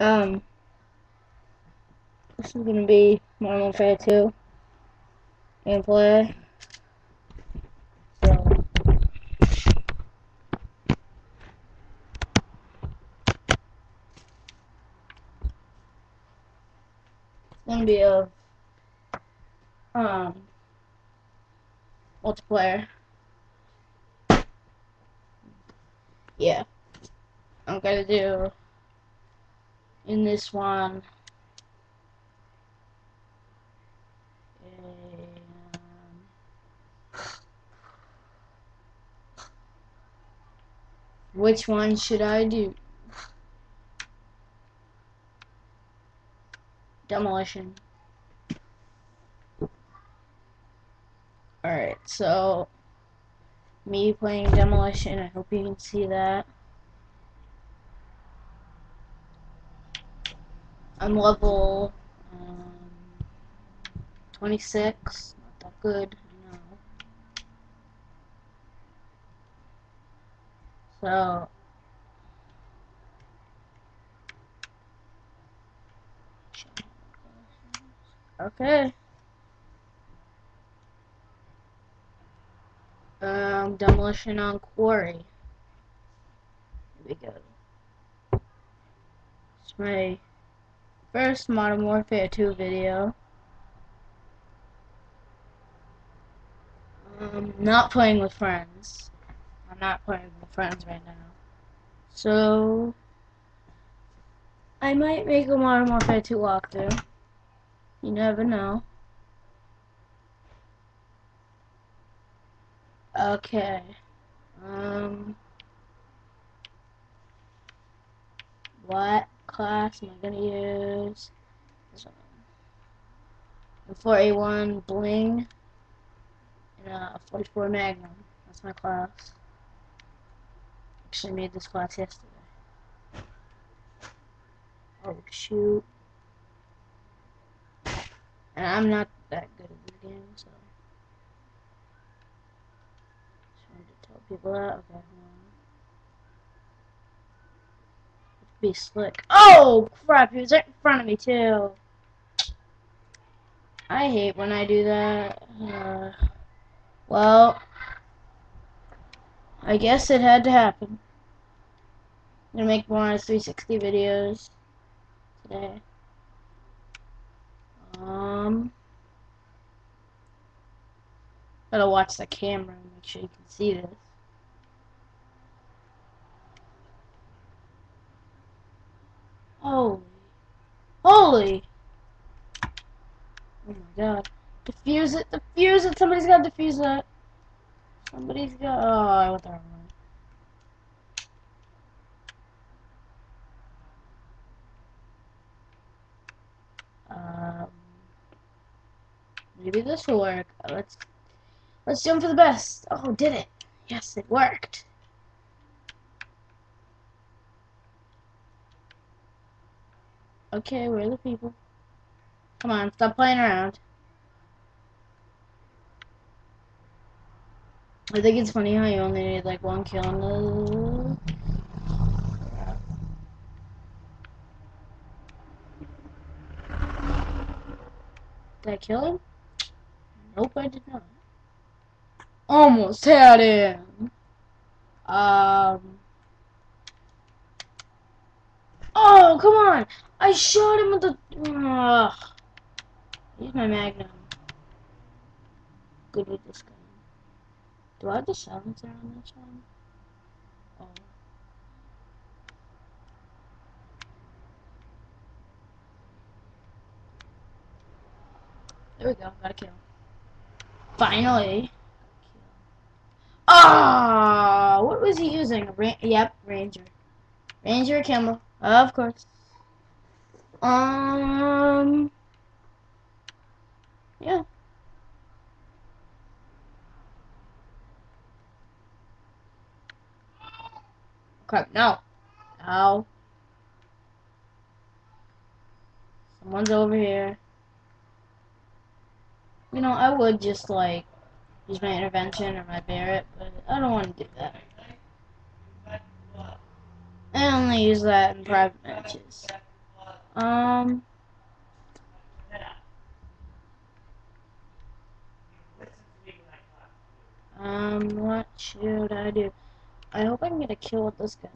Um, this is gonna be Modern Warfare 2 gameplay. So, it's gonna be a um multiplayer. Yeah, I'm gonna do in this one. um, Which one should I do? Demolition. Alright, so me playing Demolition, I hope you can see that. I'm level um, 26, not that good, no. So, okay. Um, demolition on quarry. Here we go. It's my first Modern Warfare 2 video. Um, not playing with friends. I'm not playing with friends right now. So, I might make a Modern Warfare 2 walkthrough. You never know. Okay. Um, what class am I gonna use? This one. The 4A1 Bling and a 44 Magnum. That's my class. Actually made this class yesterday. Oh shoot. And I'm not that good at this game, so just wanted to tell people that. Okay, hold on. Be slick. Oh crap, he was right in front of me too. I hate when I do that. Uh, well, I guess it had to happen. I'm gonna make more 360 videos today. Um, gotta watch the camera and make sure you can see this. Holy, holy! Oh my god! Defuse it! Defuse it! Somebody's gotta defuse that. Somebody's got. Oh, I went the wrong way. Um, maybe this will work. Let's let's jump for the best. Oh, did it? Yes, it worked. Okay, where are the people? Come on, stop playing around. I think it's funny how you only need like one kill in the. Did I kill him? Nope, I did not. Almost had him. Um. Oh, come on! I shot him with the. Ugh. Use my magnum. Good with this gun. Do I have the silencer on this one? Oh. There we go. Got a kill. Finally. Ah, what was he using? Ra yep, Ranger. Ranger Akimbo, of course. Um. Yeah. Crap, no. No. Someone's over here. You know, I would just, like, use my intervention or my Barrett, but I don't want to do that. I only use that in private matches. Um. Um, what should I do? I hope I can get a kill with this gun.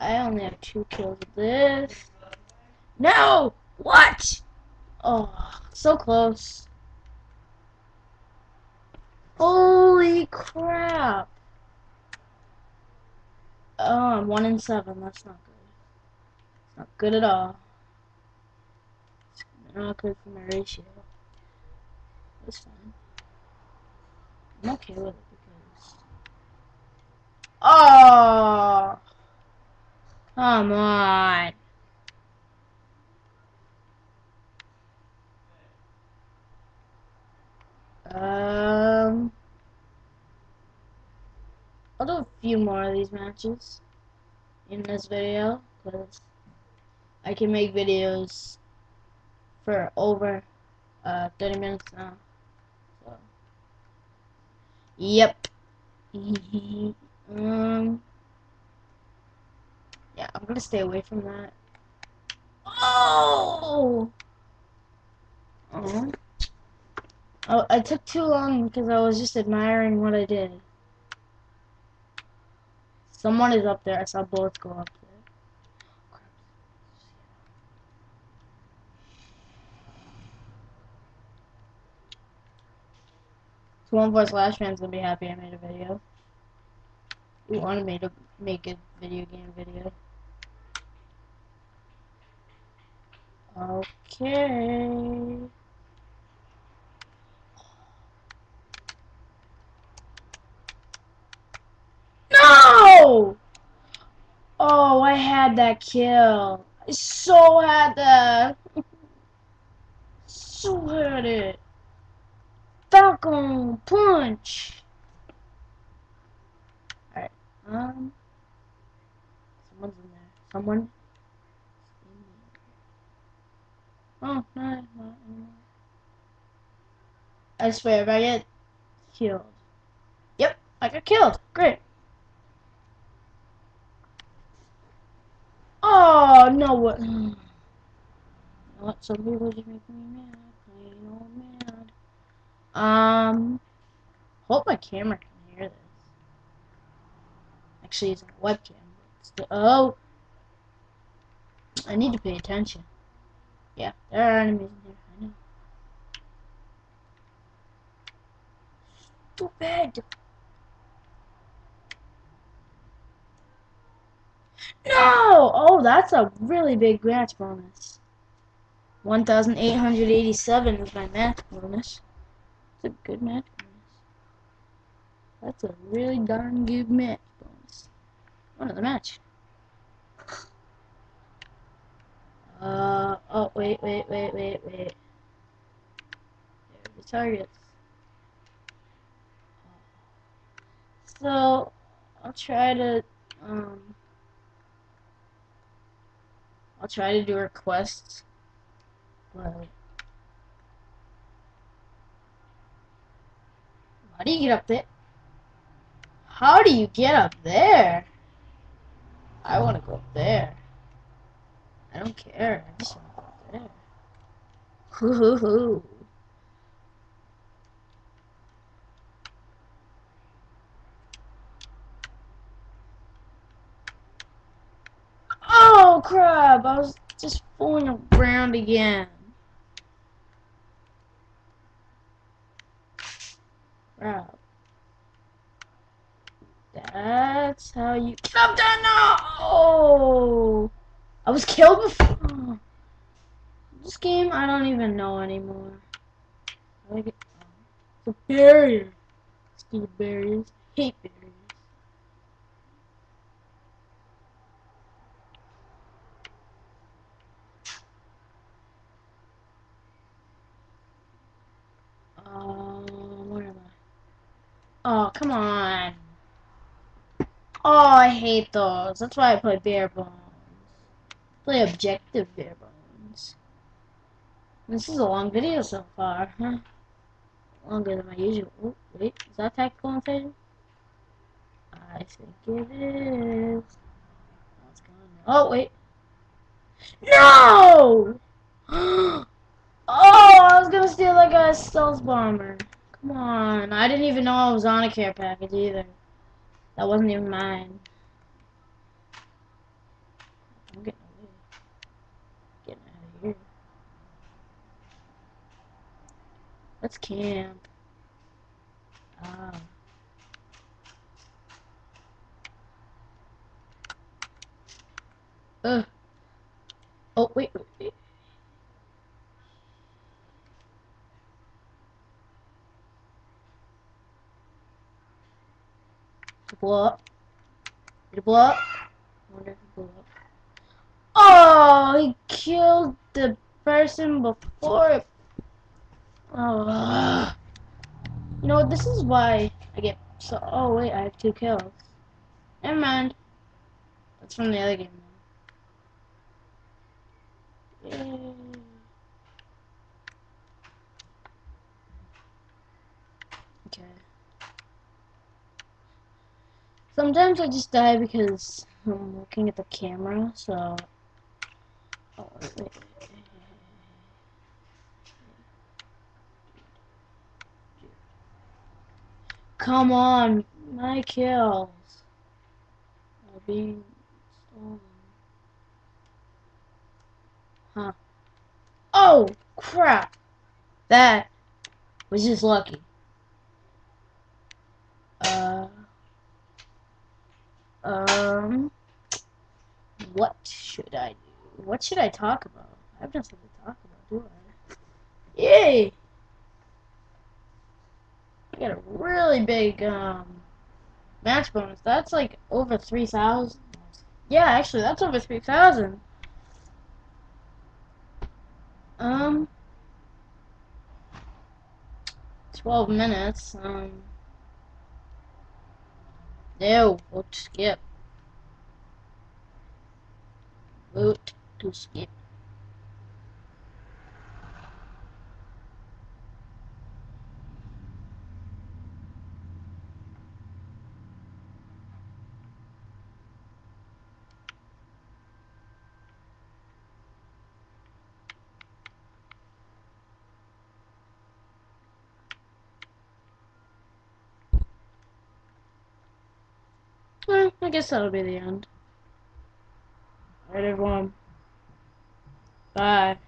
I only have two kills with this. No! What? Oh, so close. Holy crap. Oh, one in seven. That's not good. It's not good at all. It's not good for my ratio. It's fine. I'm okay with it because. Oh! Come on. Um. I'll do a few more of these matches in this video because I can make videos for over uh, 30 minutes now. So, yep. um. Yeah, I'm gonna stay away from that. Oh. Oh. Oh, I took too long because I was just admiring what I did. Someone is up there. I saw bullets go up there. So one voice last man's gonna be happy I made a video. We wanted me to make a video game video. Okay. No! Oh, I had that kill. I so had that. so had it. Falcon punch. Alright, um. Someone's in there. Someone. Oh, no, not anymore. I swear, if I get killed. Yep, I got killed. Great. Oh, no, what? what? Some people just make me mad. Plain old mad. Um, hope my camera can hear this. Actually, it's a webcam. Still, oh, I need to pay attention. Yeah, there are enemies in here. I know. Stupid. No! Oh, that's a really big match bonus. 1,887 is my match bonus. It's a good match bonus. That's a really darn good match bonus. Another match. Uh, oh, wait, wait, wait, wait, wait. There's the targets. So, I'll try to, um, I'll try to do requests. But how do you get up there? How do you get up there? I want to go up there. I don't care. I just want to go up there. Hoo hoo hoo. Oh crap! I was just fooling around again. Crap. That's how you get up there No! I was killed before. This game, I don't even know anymore. I like it. The barrier. Stupid barriers. hate barriers. Um, where am I? Oh, come on. Oh, I hate those. That's why I play bare bones. Play objective bare bones. This is a long video so far, huh? Longer than my usual. Oh, wait, is that tactical invasion? I think it is. Oh, wait. No! oh, I was gonna steal that guy's stealth bomber. Come on. I didn't even know I was on a care package either. That wasn't even mine. I'm getting away. Getting out of here. Let's camp. Ah. Ugh. Oh, wait, wait, wait. Did blow up? Did it blow up? I wonder if it blew up. Oh, he killed the person before it. Oh. You know, this is why I get so. Oh, wait, I have two kills. Never mind. That's from the other game. Okay. Sometimes I just die because I'm looking at the camera, so. Oh. Come on, my kills are being stolen. Huh. Oh, crap. That was just lucky. Uh, um, what should I do? What should I talk about? I have nothing to talk about, do I? Yay! I got a really big, um, match bonus. That's like over 3,000. Yeah, actually, that's over 3,000. Um, 12 minutes. Um, no, we'll skip. Vote to skip. Well, I guess that'll be the end. Alright, everyone. Bye.